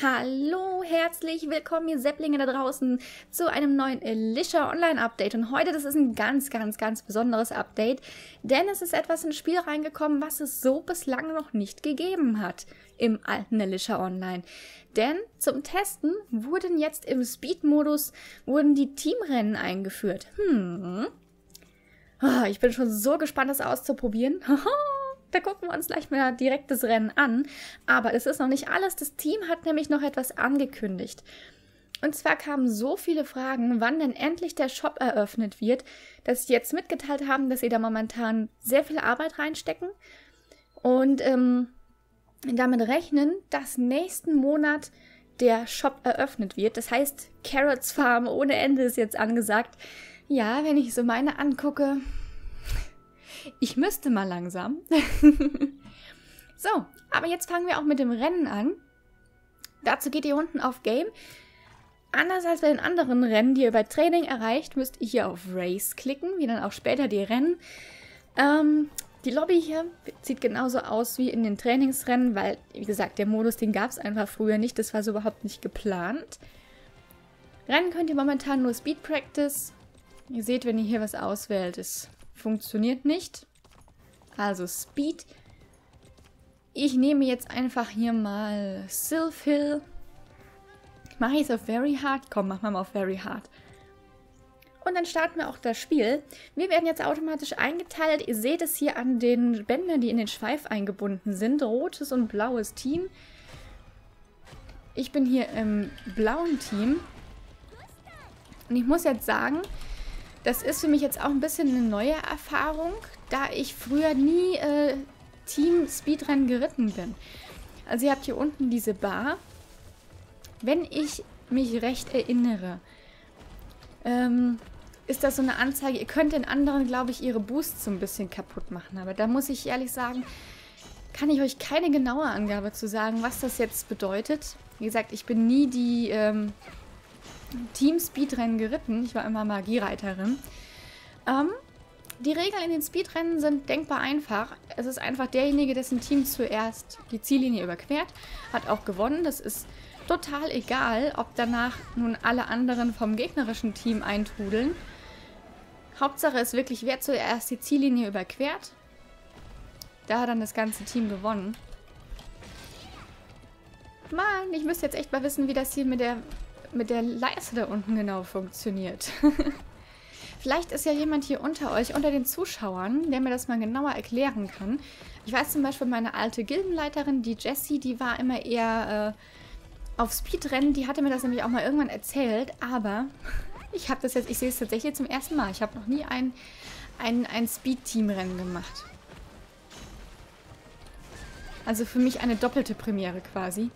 Hallo, herzlich willkommen, ihr Sepplinge da draußen, zu einem neuen Alicia Online Update. Und heute, das ist ein ganz, ganz, ganz besonderes Update, denn es ist etwas ins Spiel reingekommen, was es so bislang noch nicht gegeben hat im alten Alicia Online. Denn zum Testen wurden jetzt im Speed-Modus, wurden die Teamrennen eingeführt. Hm. Oh, ich bin schon so gespannt, das auszuprobieren. Da gucken wir uns gleich mal direkt das Rennen an. Aber es ist noch nicht alles. Das Team hat nämlich noch etwas angekündigt. Und zwar kamen so viele Fragen, wann denn endlich der Shop eröffnet wird, dass sie jetzt mitgeteilt haben, dass sie da momentan sehr viel Arbeit reinstecken und ähm, damit rechnen, dass nächsten Monat der Shop eröffnet wird. Das heißt, Carrots Farm ohne Ende ist jetzt angesagt. Ja, wenn ich so meine angucke, ich müsste mal langsam. so, aber jetzt fangen wir auch mit dem Rennen an. Dazu geht ihr unten auf Game. Anders als bei den anderen Rennen, die ihr bei Training erreicht, müsst ihr hier auf Race klicken, wie dann auch später die Rennen. Ähm, die Lobby hier sieht genauso aus wie in den Trainingsrennen, weil, wie gesagt, der Modus, den gab es einfach früher nicht. Das war so überhaupt nicht geplant. Rennen könnt ihr momentan nur Speed Practice. Ihr seht, wenn ihr hier was auswählt, es funktioniert nicht. Also Speed. Ich nehme jetzt einfach hier mal Sylph Hill. Mache ich es auf Very Hard? Komm, machen wir mal auf Very Hard. Und dann starten wir auch das Spiel. Wir werden jetzt automatisch eingeteilt. Ihr seht es hier an den Bändern, die in den Schweif eingebunden sind. Rotes und blaues Team. Ich bin hier im blauen Team. Und ich muss jetzt sagen, das ist für mich jetzt auch ein bisschen eine neue Erfahrung, da ich früher nie äh, Team Speedrennen geritten bin. Also ihr habt hier unten diese Bar. Wenn ich mich recht erinnere, ähm, ist das so eine Anzeige, ihr könnt den anderen, glaube ich, ihre Boosts so ein bisschen kaputt machen. Aber da muss ich ehrlich sagen, kann ich euch keine genaue Angabe zu sagen, was das jetzt bedeutet. Wie gesagt, ich bin nie die ähm, Team-Speedrennen geritten. Ich war immer Magiereiterin. Ähm, die Regeln in den Speedrennen sind denkbar einfach. Es ist einfach derjenige, dessen Team zuerst die Ziellinie überquert, hat auch gewonnen. Das ist total egal, ob danach nun alle anderen vom gegnerischen Team eintrudeln. Hauptsache ist wirklich, wer zuerst die Ziellinie überquert. Da hat dann das ganze Team gewonnen. Mann, ich müsste jetzt echt mal wissen, wie das hier mit der mit der Leiste da unten genau funktioniert. Vielleicht ist ja jemand hier unter euch, unter den Zuschauern, der mir das mal genauer erklären kann. Ich weiß zum Beispiel, meine alte Gildenleiterin, die Jessie, die war immer eher äh, auf Speedrennen. Die hatte mir das nämlich auch mal irgendwann erzählt. Aber ich habe das jetzt, ich sehe es tatsächlich zum ersten Mal. Ich habe noch nie ein, ein, ein Speed-Team-Rennen gemacht. Also für mich eine doppelte Premiere quasi.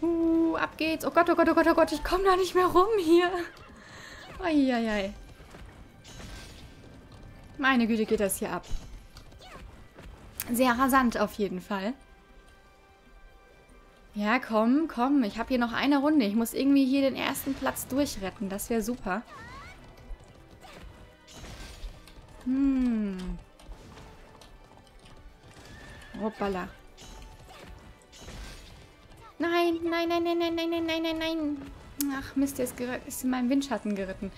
Uh, ab geht's. Oh Gott, oh Gott, oh Gott, oh Gott, ich komme da nicht mehr rum hier. Eieiei. Meine Güte, geht das hier ab. Sehr rasant auf jeden Fall. Ja, komm, komm. Ich habe hier noch eine Runde. Ich muss irgendwie hier den ersten Platz durchretten. Das wäre super. Hm. Hoppala. Nein, nein, nein, nein, nein, nein, nein, nein, nein, nein. Ach Mist, der ist, ist in meinem Windschatten geritten.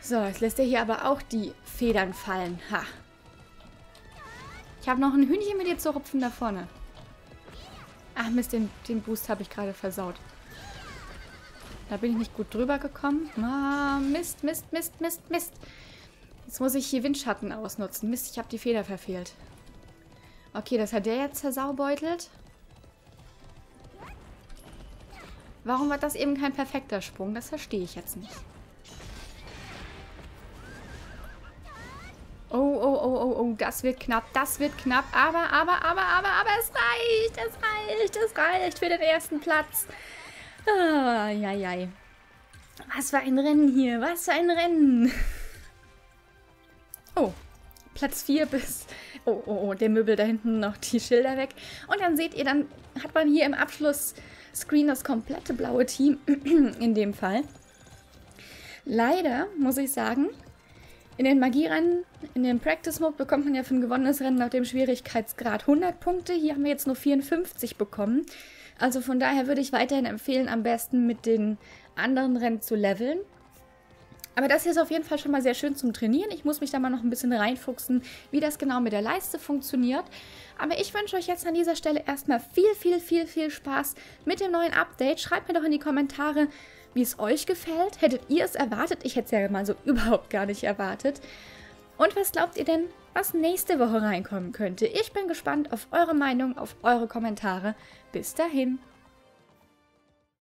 So, jetzt lässt er hier aber auch die Federn fallen. Ha. Ich habe noch ein Hühnchen mit dir zu rupfen da vorne. Ach Mist, den, den Boost habe ich gerade versaut. Da bin ich nicht gut drüber gekommen. Ah, Mist, Mist, Mist, Mist, Mist. Jetzt muss ich hier Windschatten ausnutzen. Mist, ich habe die Feder verfehlt. Okay, das hat der jetzt zersaubeutelt. Warum war das eben kein perfekter Sprung? Das verstehe ich jetzt nicht. Oh, oh, oh, oh, oh, das wird knapp, das wird knapp. Aber, aber, aber, aber, aber es reicht, es reicht, es reicht für den ersten Platz. Ah, ja, ja. Was für ein Rennen hier, was für ein Rennen. Oh, Platz 4 bis... Oh, oh, oh, der Möbel da hinten noch die Schilder weg. Und dann seht ihr, dann hat man hier im Abschluss Screen das komplette blaue Team in dem Fall. Leider muss ich sagen, in den Magierennen, in dem Practice Mode bekommt man ja für ein gewonnenes Rennen nach dem Schwierigkeitsgrad 100 Punkte. Hier haben wir jetzt nur 54 bekommen. Also von daher würde ich weiterhin empfehlen, am besten mit den anderen Rennen zu leveln. Aber das hier ist auf jeden Fall schon mal sehr schön zum Trainieren. Ich muss mich da mal noch ein bisschen reinfuchsen, wie das genau mit der Leiste funktioniert. Aber ich wünsche euch jetzt an dieser Stelle erstmal viel, viel, viel, viel Spaß mit dem neuen Update. Schreibt mir doch in die Kommentare, wie es euch gefällt. Hättet ihr es erwartet? Ich hätte es ja mal so überhaupt gar nicht erwartet. Und was glaubt ihr denn, was nächste Woche reinkommen könnte? Ich bin gespannt auf eure Meinung, auf eure Kommentare. Bis dahin.